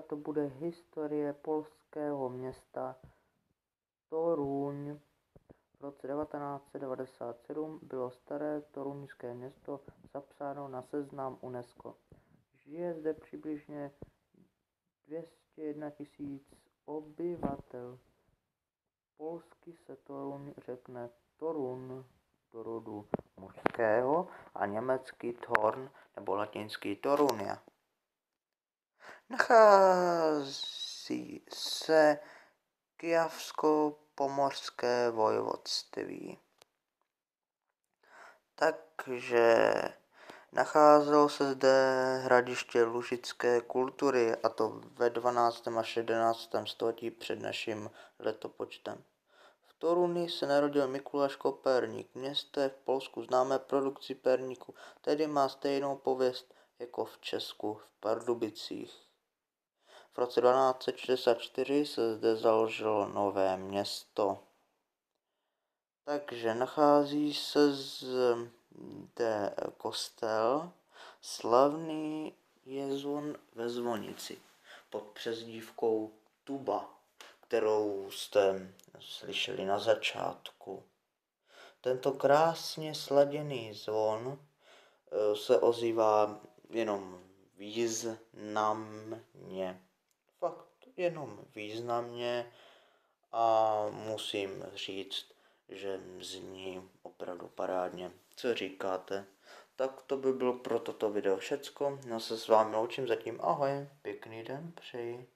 to bude historie polského města Toruň. V roce 1997 bylo staré toruňské město zapsáno na seznam UNESCO. Žije zde přibližně 201 000 obyvatel. Polsky se Toruň řekne Torun do rodu mužského a německý Torn nebo latinský Torunia. Nachází se Kijavsko-pomorské vojvodství. Takže nacházelo se zde hradiště lužické kultury, a to ve 12. až 11. století před naším letopočtem. V Toruni se narodil Mikuláš Koperník, město je v Polsku známé produkci perníku, tedy má stejnou pověst jako v Česku v Pardubicích. V roce 1264 se zde založilo nové město. Takže nachází se zde kostel, slavný je zvon ve zvonici pod přezdívkou Tuba, kterou jste slyšeli na začátku. Tento krásně sladěný zvon eh, se ozývá jenom významně jenom významně a musím říct, že zní opravdu parádně. Co říkáte? Tak to by bylo pro toto video všecko. Já se s vámi loučím zatím. Ahoj, pěkný den přeji.